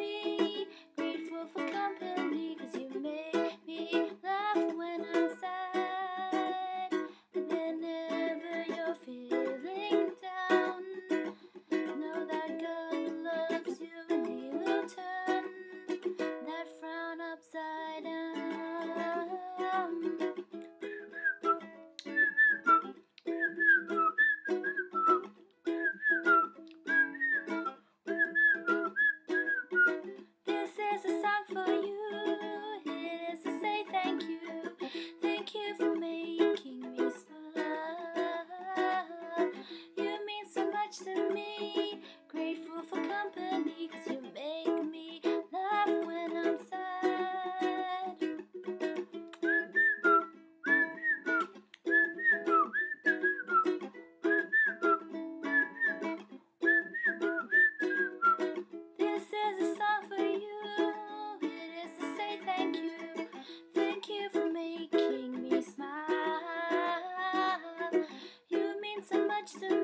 me, grateful for company, cause you so